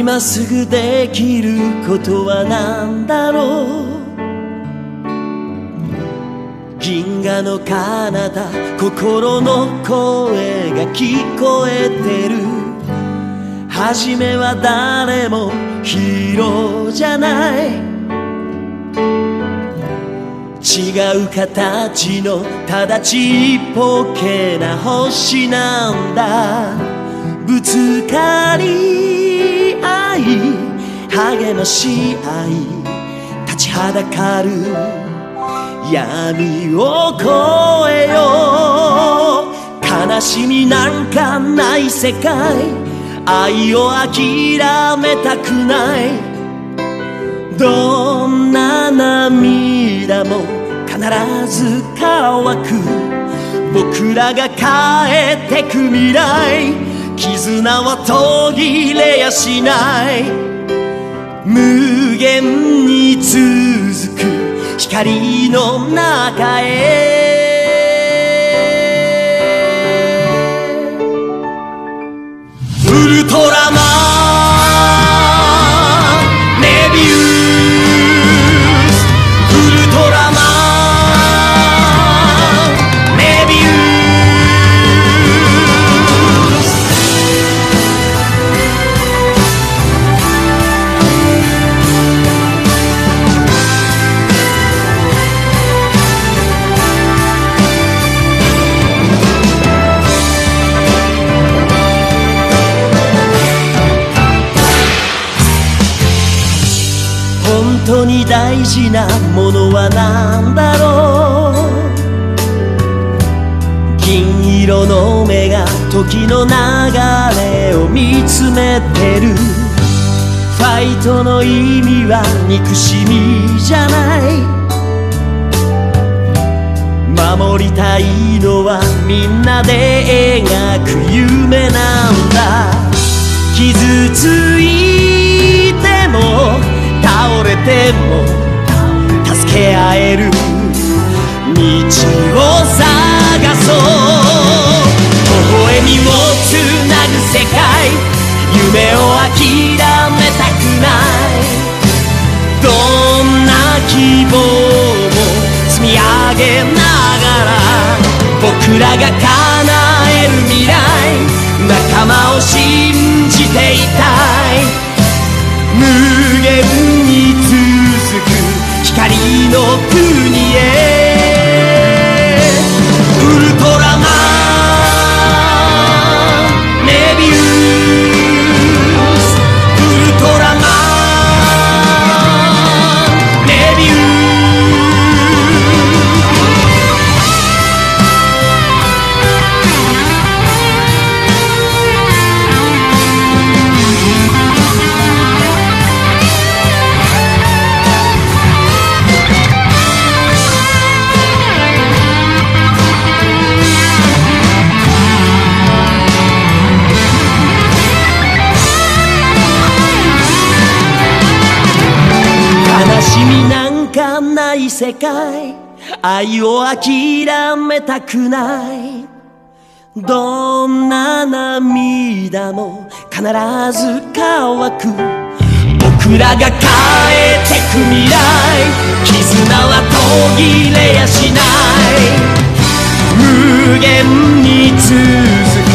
今すぐできることは何だろう。銀河の彼方心の声が聞こえてる。初めは誰もヒーローじゃない。違う形のただちっぽけな星なんだ。ぶつかりい励まし合い立ちはだかる闇を越えよう。悲しみなんかない世界愛を諦めたくない。どんな涙も必ず乾く。僕らが変えてく未来。絆は途切れやしない。無限に続く光の中へ。ウルトラマン当に大事なものは何だろう。金色の目が時の流れを見つめてる。ファイトの意味は憎しみじゃない。守りたいのはみんなで描く夢なんだ。傷つても助け合える道を探そう微笑みをつなぐ世界夢を諦めたくないどんな希望も積み上げながら僕らが叶える未来仲間を信じていた世界愛を諦めたくない。どんな涙も必ず乾く。僕らが変えてく未来。絆は途切れやしない。無限に続く。